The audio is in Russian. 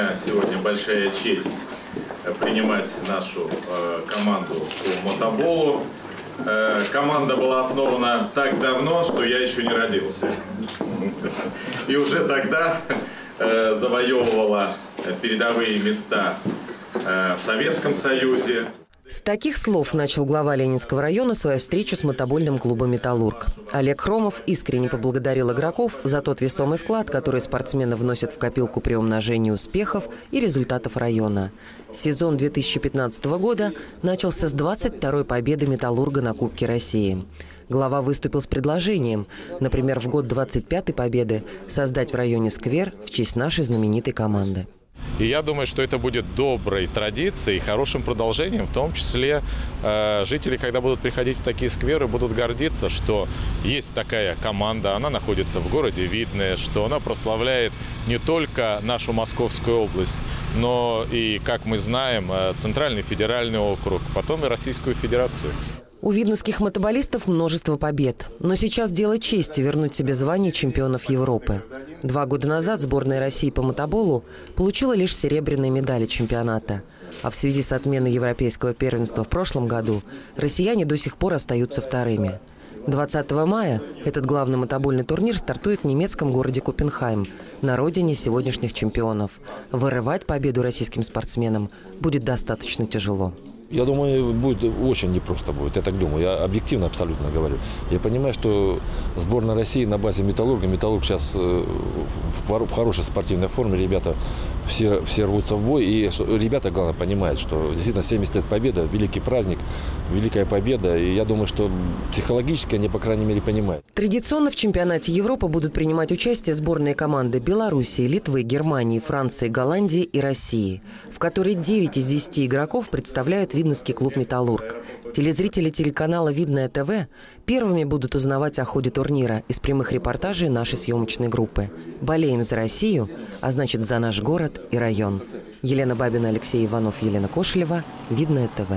меня сегодня большая честь принимать нашу э, команду по мотоболу. Э, команда была основана так давно, что я еще не родился. И уже тогда э, завоевывала передовые места э, в Советском Союзе. С таких слов начал глава Ленинского района свою встречу с мотобольным клубом «Металлург». Олег Хромов искренне поблагодарил игроков за тот весомый вклад, который спортсмены вносят в копилку при умножении успехов и результатов района. Сезон 2015 года начался с 22-й победы «Металлурга» на Кубке России. Глава выступил с предложением, например, в год 25-й победы создать в районе сквер в честь нашей знаменитой команды. И я думаю, что это будет доброй традицией, хорошим продолжением. В том числе э, жители, когда будут приходить в такие скверы, будут гордиться, что есть такая команда, она находится в городе Видное, что она прославляет не только нашу Московскую область, но и, как мы знаем, э, Центральный федеральный округ, потом и Российскую Федерацию. У видновских мотоболистов множество побед. Но сейчас дело чести вернуть себе звание чемпионов Европы. Два года назад сборная России по мотоболу получила лишь серебряные медали чемпионата. А в связи с отменой европейского первенства в прошлом году россияне до сих пор остаются вторыми. 20 мая этот главный мотобольный турнир стартует в немецком городе Копенхайм, на родине сегодняшних чемпионов. Вырывать победу российским спортсменам будет достаточно тяжело. Я думаю, будет очень непросто будет, я так думаю, я объективно абсолютно говорю. Я понимаю, что сборная России на базе Металлурга, Металлург сейчас э, в хорошей спортивной форме, ребята все, все рвутся в бой, и ребята, главное, понимают, что действительно 70 лет победа, великий праздник, великая победа, и я думаю, что психологически они, по крайней мере, понимают. Традиционно в чемпионате Европы будут принимать участие сборные команды Белоруссии, Литвы, Германии, Франции, Голландии и России, в которой 9 из 10 игроков представляют Видновский клуб «Металлург». Телезрители телеканала «Видное ТВ» первыми будут узнавать о ходе турнира из прямых репортажей нашей съемочной группы. Болеем за Россию, а значит за наш город и район. Елена Бабина, Алексей Иванов, Елена Кошелева. «Видное ТВ».